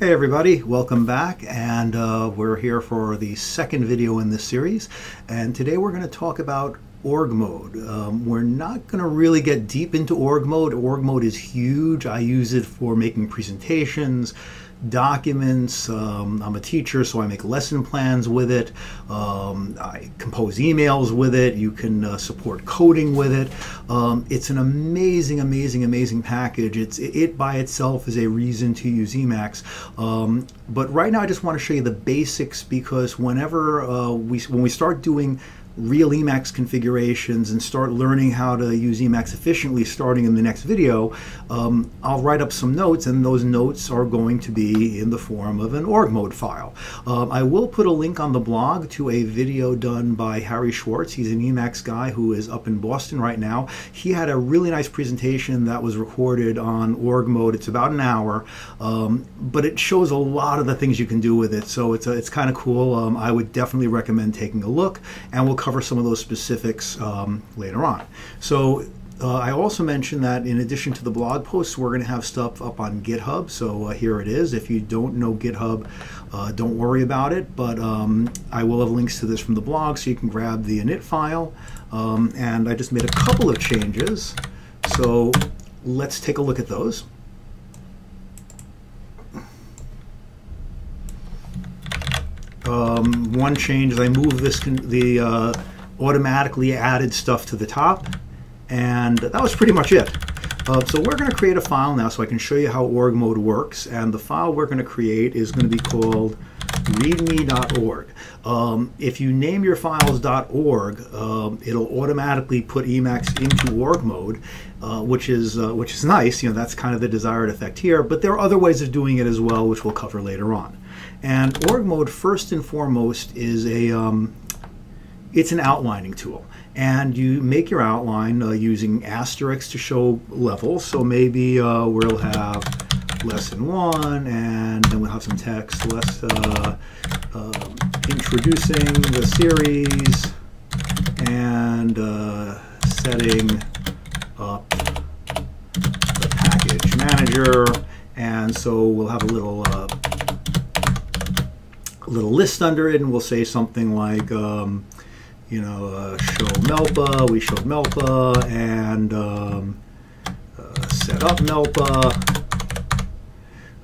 Hey everybody, welcome back and uh, we're here for the second video in this series. And today we're going to talk about org mode. Um, we're not going to really get deep into org mode. Org mode is huge. I use it for making presentations, documents. Um, I'm a teacher, so I make lesson plans with it. Um, I compose emails with it. You can uh, support coding with it. Um, it's an amazing, amazing, amazing package. It's it by itself is a reason to use Emacs. Um, but right now, I just want to show you the basics because whenever uh, we when we start doing real Emacs configurations and start learning how to use Emacs efficiently starting in the next video, um, I'll write up some notes and those notes are going to be in the form of an org mode file. Um, I will put a link on the blog to a video done by Harry Schwartz. He's an Emacs guy who is up in Boston right now. He had a really nice presentation that was recorded on org mode. It's about an hour, um, but it shows a lot of the things you can do with it. So it's, it's kind of cool. Um, I would definitely recommend taking a look and we'll cover some of those specifics um, later on. So uh, I also mentioned that in addition to the blog posts, we're going to have stuff up on GitHub. So uh, here it is. If you don't know GitHub, uh, don't worry about it. But um, I will have links to this from the blog so you can grab the init file. Um, and I just made a couple of changes. So let's take a look at those. Um, one change I moved this the uh, automatically added stuff to the top, and that was pretty much it. Uh, so we're going to create a file now so I can show you how org mode works, and the file we're going to create is going to be called readme.org. Um, if you name your files .org, um, it'll automatically put Emacs into org mode, uh, which is uh, which is nice. You know that's kind of the desired effect here. But there are other ways of doing it as well, which we'll cover later on. And org mode, first and foremost, is a um, it's an outlining tool, and you make your outline uh, using asterisks to show levels. So maybe uh, we'll have lesson one, and then we'll have some text. Less uh, um, introducing the series and uh, setting up the package manager, and so we'll have a little uh, little list under it, and we'll say something like, um, you know, uh, show Melpa. We showed Melpa and um, uh, set up Melpa.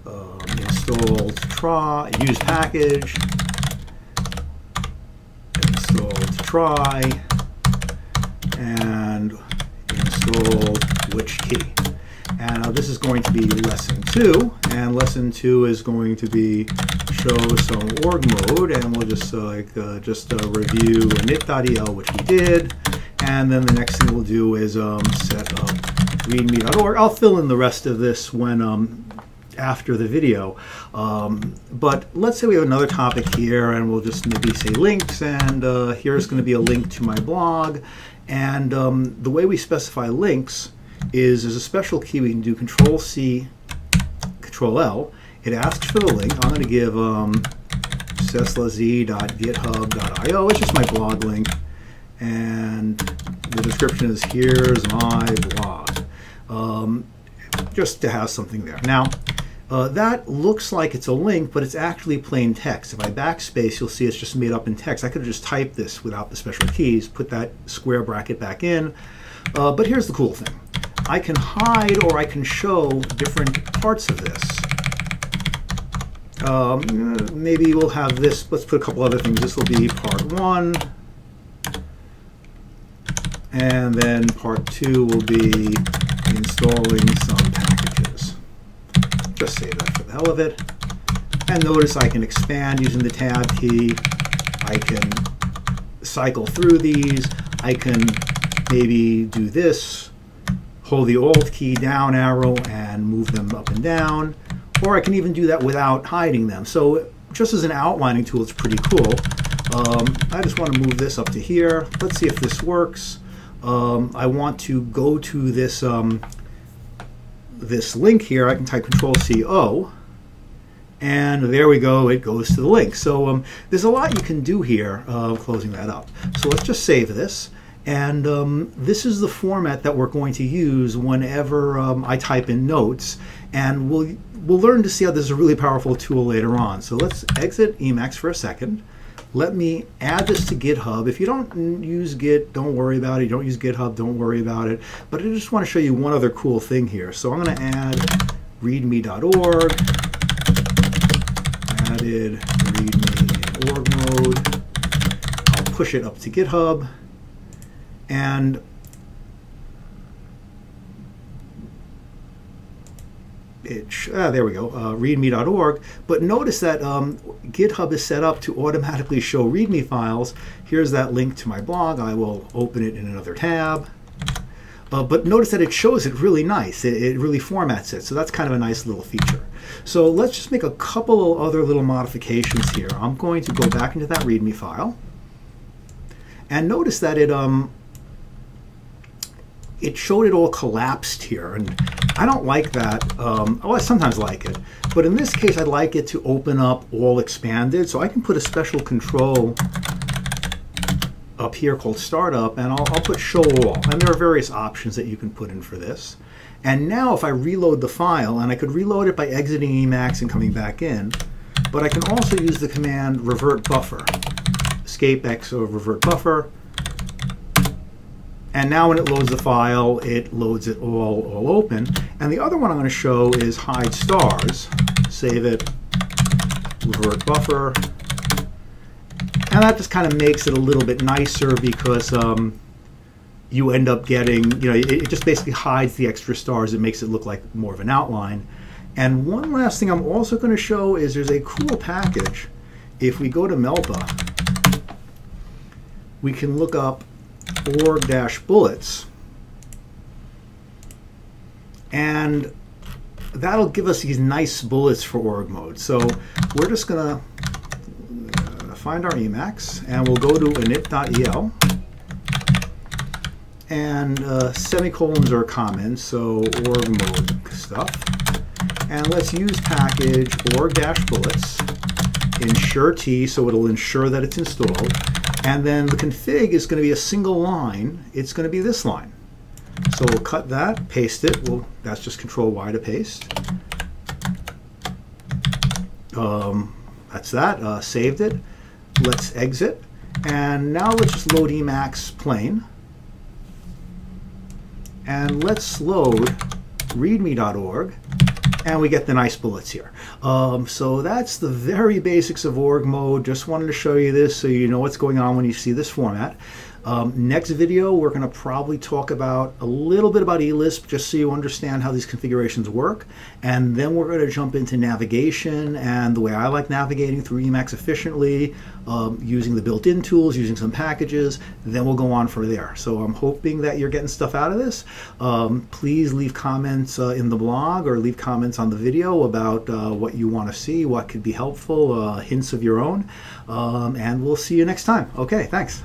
Um, installed try use package. Installed try and installed which key. And uh, this is going to be lesson two, and lesson two is going to be show some org mode, and we'll just uh, like uh, just uh, review init.el, which we did, and then the next thing we'll do is um, set up readme.org. I'll fill in the rest of this when um, after the video. Um, but let's say we have another topic here, and we'll just maybe say links, and uh, here's going to be a link to my blog, and um, the way we specify links is there's a special key we can do Control C, Control L. It asks for the link. I'm going to give um, cestlaz.github.io. It's just my blog link, and the description is here's my blog, um, just to have something there. Now. Uh, that looks like it's a link, but it's actually plain text. If I backspace, you'll see it's just made up in text. I could have just typed this without the special keys, put that square bracket back in. Uh, but here's the cool thing. I can hide or I can show different parts of this. Um, maybe we'll have this, let's put a couple other things. This will be part one. And then part two will be installing some packages. Just save that for the hell of it. And notice I can expand using the tab key. I can cycle through these. I can maybe do this hold the Alt key down arrow and move them up and down, or I can even do that without hiding them. So just as an outlining tool, it's pretty cool. Um, I just want to move this up to here. Let's see if this works. Um, I want to go to this um, this link here. I can type Control C O, and there we go. It goes to the link. So um, there's a lot you can do here. Uh, closing that up. So let's just save this. And um, this is the format that we're going to use whenever um, I type in notes. And we'll, we'll learn to see how this is a really powerful tool later on. So let's exit Emacs for a second. Let me add this to GitHub. If you don't use Git, don't worry about it. You don't use GitHub, don't worry about it. But I just want to show you one other cool thing here. So I'm going to add readme.org, added readme in org mode. I'll push it up to GitHub. And it, ah, there we go, uh, readme.org. But notice that um, GitHub is set up to automatically show README files. Here's that link to my blog. I will open it in another tab. Uh, but notice that it shows it really nice. It, it, really formats it. So that's kind of a nice little feature. So let's just make a couple other little modifications here. I'm going to go back into that README file. And notice that it um, it showed it all collapsed here. And I don't like that. Um, oh, I sometimes like it. But in this case, I'd like it to open up all expanded. So I can put a special control up here called startup and I'll, I'll put show all. And there are various options that you can put in for this. And now if I reload the file, and I could reload it by exiting Emacs and coming back in, but I can also use the command revert buffer. Escape X or revert buffer, and now when it loads the file, it loads it all, all open. And the other one I'm going to show is hide stars. Save it, revert buffer. And that just kind of makes it a little bit nicer because um, you end up getting, you know, it, it just basically hides the extra stars. It makes it look like more of an outline. And one last thing I'm also going to show is there's a cool package. If we go to Melpa, we can look up org-bullets. And that'll give us these nice bullets for org mode. So we're just going to uh, find our Emacs and we'll go to init.el and uh, semicolons are common, so org mode stuff. And let's use package org-bullets, ensure T, so it'll ensure that it's installed. And then the config is going to be a single line. It's going to be this line. So we'll cut that, paste it. Well, that's just Control Y to paste. Um, that's that. Uh, saved it. Let's exit. And now let's just load Emacs plain. And let's load readme.org and we get the nice bullets here. Um, so that's the very basics of org mode. Just wanted to show you this so you know what's going on when you see this format. Um, next video, we're going to probably talk about a little bit about eLisp just so you understand how these configurations work. And then we're going to jump into navigation and the way I like navigating through Emacs efficiently, um, using the built-in tools, using some packages. Then we'll go on from there. So I'm hoping that you're getting stuff out of this. Um, please leave comments uh, in the blog or leave comments on the video about uh, what you want to see, what could be helpful, uh, hints of your own. Um, and we'll see you next time. Okay, thanks.